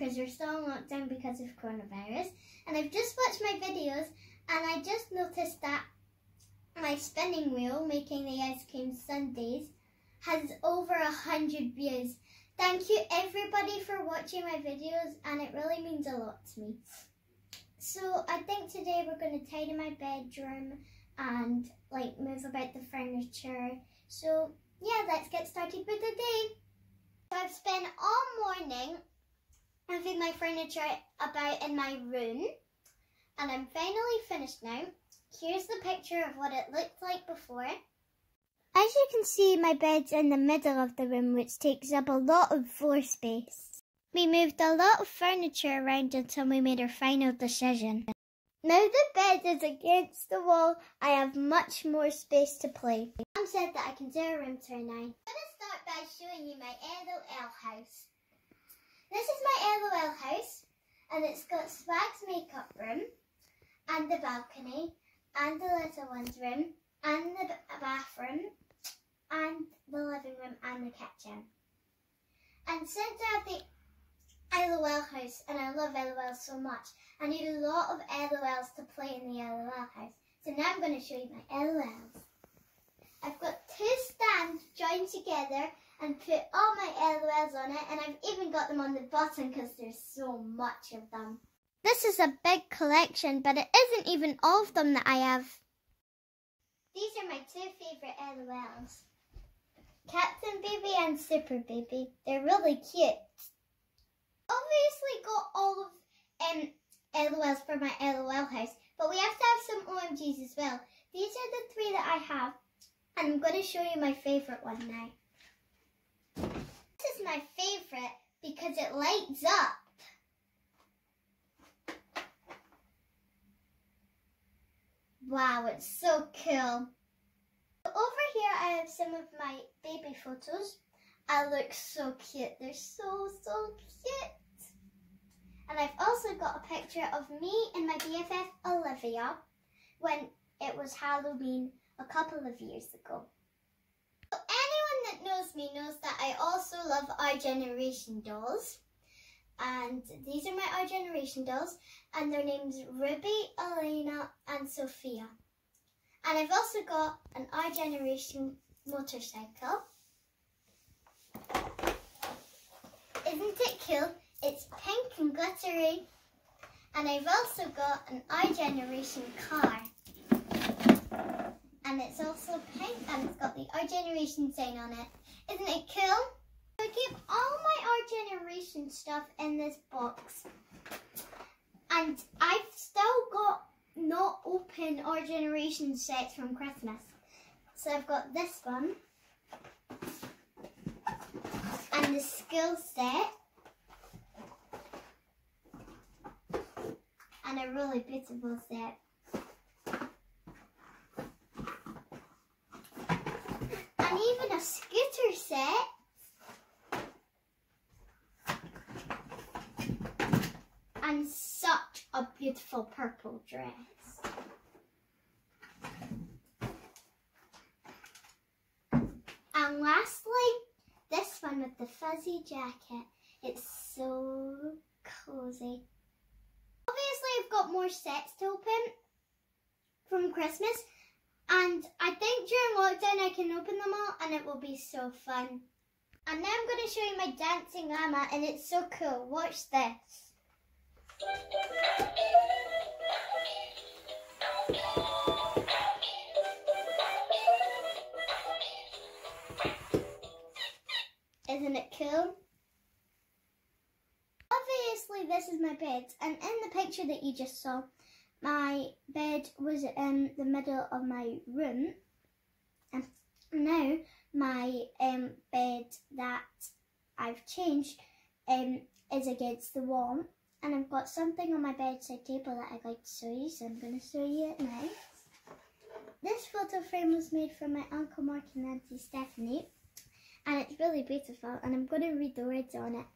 because we're still in lockdown because of coronavirus. And I've just watched my videos and I just noticed that my spinning wheel making the ice cream sundaes has over a hundred views. Thank you everybody for watching my videos and it really means a lot to me. So I think today we're going to tidy my bedroom and like move about the furniture. So yeah, let's get started with the day. So I've spent all morning moving my furniture about in my room and I'm finally finished now. Here's the picture of what it looked like before. As you can see, my bed's in the middle of the room, which takes up a lot of floor space. We moved a lot of furniture around until we made our final decision. Now the bed is against the wall, I have much more space to play. Mum said that I can do a room tour now. I'm going to start by showing you my LOL house. This is my LOL house, and it's got Swag's makeup room, and the balcony, and the little one's room, and the bathroom, and the living room, and the kitchen. And since I have the LOL house, and I love LOL so much, I need a lot of LOLs to play in the LOL house. So now I'm going to show you my LOLs. I've got two stands joined together and put all my LOLs on it and I've even got them on the bottom because there's so much of them. This is a big collection, but it isn't even all of them that I have. These are my two favourite LOLs. Captain Baby and Super Baby. They're really cute. Obviously got all of um, LOLs for my LOL house, but we have to have some OMGs as well. These are the three that I have, and I'm going to show you my favourite one now. My favourite because it lights up. Wow, it's so cool. Over here I have some of my baby photos. I look so cute. They're so, so cute. And I've also got a picture of me and my BFF Olivia when it was Halloween a couple of years ago. Knows me knows that I also love Our Generation dolls. And these are my Our Generation dolls. And their names Ruby, Elena and Sophia. And I've also got an Our Generation motorcycle. Isn't it cool? It's pink and glittery. And I've also got an Our Generation car. And it's also pink and it's got the Our Generation sign on it. Isn't it cool? I keep all my Our Generation stuff in this box. And I've still got not open Our Generation sets from Christmas. So I've got this one. And the skill set. and a really beautiful set. And even a scooter set. And such a beautiful purple dress. And lastly, this one with the fuzzy jacket. It's so cozy. Obviously, I've got more sets to open from Christmas. And I think during lockdown I can open them all and it will be so fun. And now I'm going to show you my dancing llama and it's so cool. Watch this. Isn't it cool? Obviously this is my bed. And in the picture that you just saw, my bed was in the middle of my room. And now my um, bed that I've changed um, is against the wall. And I've got something on my bedside table that I'd like to show you, so I'm going to show you it now. This photo frame was made for my Uncle Mark and Auntie Stephanie. And it's really beautiful, and I'm going to read the words on it.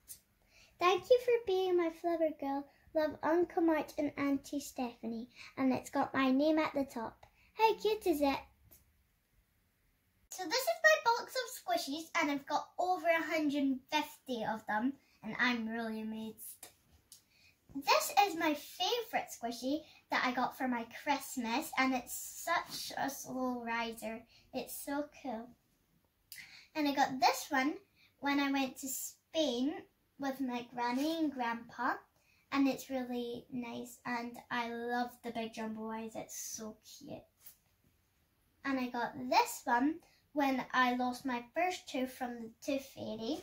Thank you for being my flower girl. Love Uncle Mark and Auntie Stephanie. And it's got my name at the top. How cute is it? So this is my box of squishies and I've got over 150 of them and I'm really amazed. This is my favourite squishy that I got for my Christmas and it's such a slow riser. It's so cool. And I got this one when I went to Spain with my granny and grandpa and it's really nice and I love the big jumbo eyes. It's so cute. And I got this one when I lost my first tooth from the tooth fairy.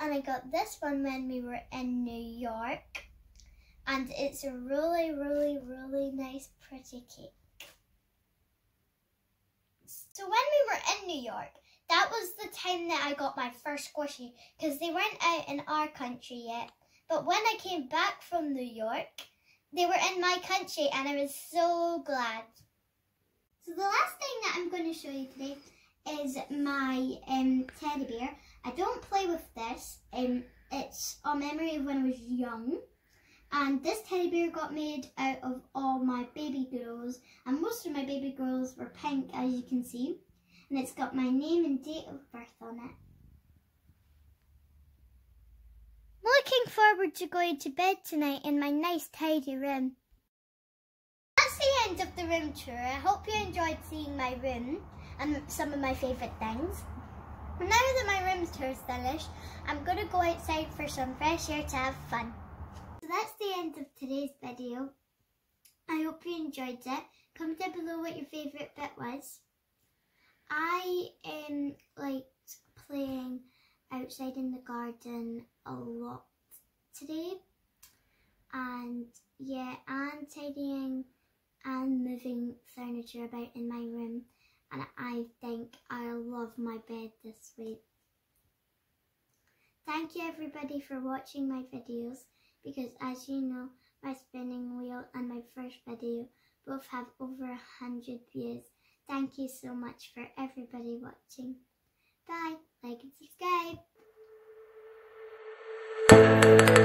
And I got this one when we were in New York. And it's a really, really, really nice, pretty cake. So when we were in New York, that was the time that I got my first squishy because they weren't out in our country yet. But when I came back from New York, they were in my country and I was so glad. So the last thing that I'm going to show you today is my um, teddy bear. I don't play with this. Um, it's a memory of when I was young. And this teddy bear got made out of all my baby grows. And most of my baby grows were pink, as you can see. And it's got my name and date of birth on it. Looking forward to going to bed tonight in my nice tidy room. That's the end of the room tour. I hope you enjoyed seeing my room and some of my favourite things. Now that my room tour finished, I'm going to go outside for some fresh air to have fun. So that's the end of today's video. I hope you enjoyed it. Comment down below what your favourite bit was. I um liked playing outside in the garden a lot today and yeah and tidying and moving furniture about in my room and I think I'll love my bed this week. Thank you everybody for watching my videos because as you know my spinning wheel and my first video both have over a hundred views. Thank you so much for everybody watching. Bye, like and subscribe.